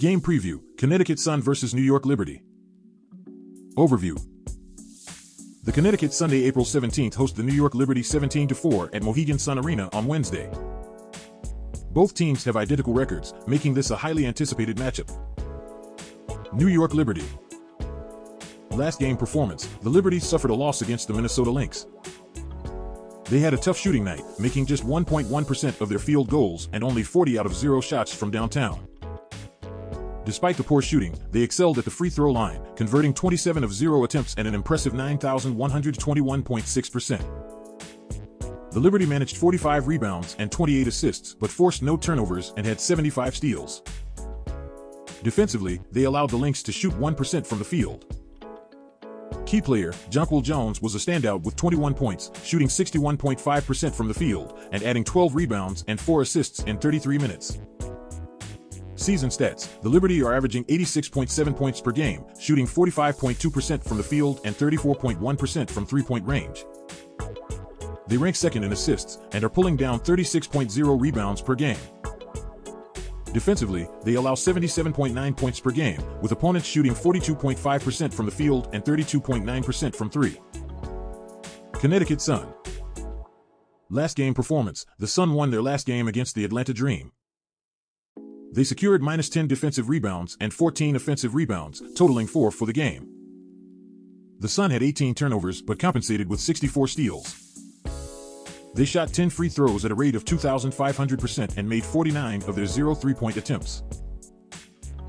Game preview Connecticut Sun vs. New York Liberty. Overview The Connecticut Sunday, April 17th host the New York Liberty 17 4 at Mohegan Sun Arena on Wednesday. Both teams have identical records, making this a highly anticipated matchup. New York Liberty. Last game performance, the Liberty suffered a loss against the Minnesota Lynx. They had a tough shooting night, making just 1.1% of their field goals and only 40 out of 0 shots from downtown. Despite the poor shooting, they excelled at the free throw line, converting 27 of 0 attempts at an impressive 9,121.6%. The Liberty managed 45 rebounds and 28 assists, but forced no turnovers and had 75 steals. Defensively, they allowed the Lynx to shoot 1% from the field. Key player, Jonquel Jones was a standout with 21 points, shooting 61.5% from the field, and adding 12 rebounds and 4 assists in 33 minutes. Season stats The Liberty are averaging 86.7 points per game, shooting 45.2% from the field and 34.1% from three point range. They rank second in assists and are pulling down 36.0 rebounds per game. Defensively, they allow 77.9 points per game, with opponents shooting 42.5% from the field and 32.9% from three. Connecticut Sun. Last game performance The Sun won their last game against the Atlanta Dream. They secured minus 10 defensive rebounds and 14 offensive rebounds, totaling 4 for the game. The Sun had 18 turnovers but compensated with 64 steals. They shot 10 free throws at a rate of 2,500% and made 49 of their 0 three-point attempts.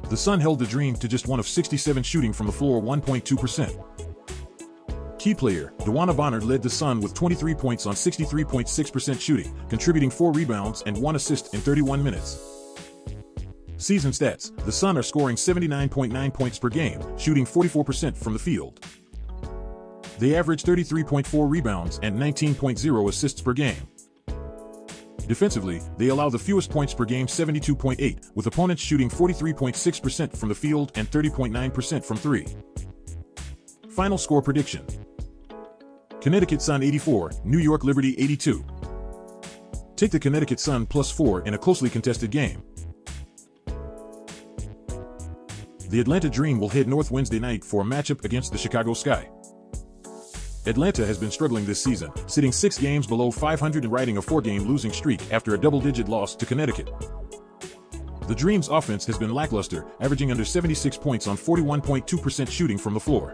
The Sun held the Dream to just one of 67 shooting from the floor 1.2%. Key player, DeWanna Bonner led the Sun with 23 points on 63.6% shooting, contributing 4 rebounds and 1 assist in 31 minutes. Season stats The Sun are scoring 79.9 points per game, shooting 44% from the field. They average 33.4 rebounds and 19.0 assists per game. Defensively, they allow the fewest points per game 72.8, with opponents shooting 43.6% from the field and 30.9% from three. Final score prediction Connecticut Sun 84, New York Liberty 82. Take the Connecticut Sun plus 4 in a closely contested game. The Atlanta Dream will head north Wednesday night for a matchup against the Chicago Sky. Atlanta has been struggling this season, sitting six games below 500 and riding a four-game losing streak after a double-digit loss to Connecticut. The Dream's offense has been lackluster, averaging under 76 points on 41.2% shooting from the floor.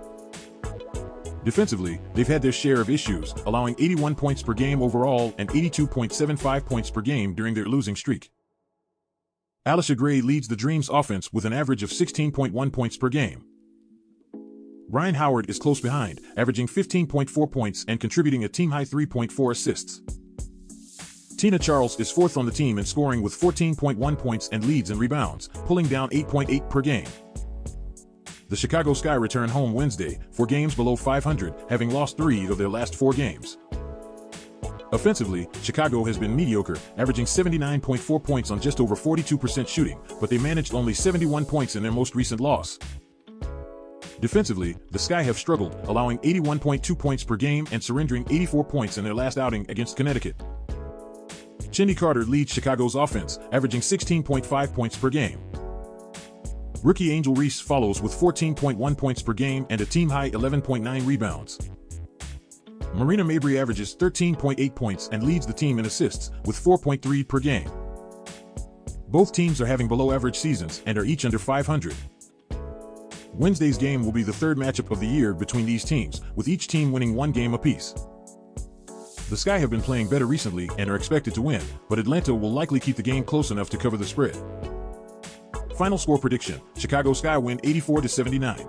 Defensively, they've had their share of issues, allowing 81 points per game overall and 82.75 points per game during their losing streak. Allisha Gray leads the Dreams offense with an average of 16.1 points per game. Rhyne Howard is close behind, averaging 15.4 points and contributing a team-high 3.4 assists. Tina Charles is fourth on the team in scoring with 14.1 points and leads in rebounds, pulling down 8.8 per game. The Chicago Sky return home Wednesday, for games below 500, having lost three of their last four games. Offensively, Chicago has been mediocre, averaging 79.4 points on just over 42% shooting, but they managed only 71 points in their most recent loss. Defensively, the Sky have struggled, allowing 81.2 points per game and surrendering 84 points in their last outing against Connecticut. Chennedy Carter leads Chicago's offense, averaging 16.5 points per game. Rookie Angel Reese follows with 14.1 points per game and a team-high 11.9 rebounds. Marina Mabrey averages 13.8 points and leads the team in assists, with 4.3 per game. Both teams are having below average seasons and are each under 500. Wednesday's game will be the third matchup of the year between these teams, with each team winning one game apiece. The Sky have been playing better recently and are expected to win, but Atlanta will likely keep the game close enough to cover the spread. Final score prediction Chicago Sky win 84 79.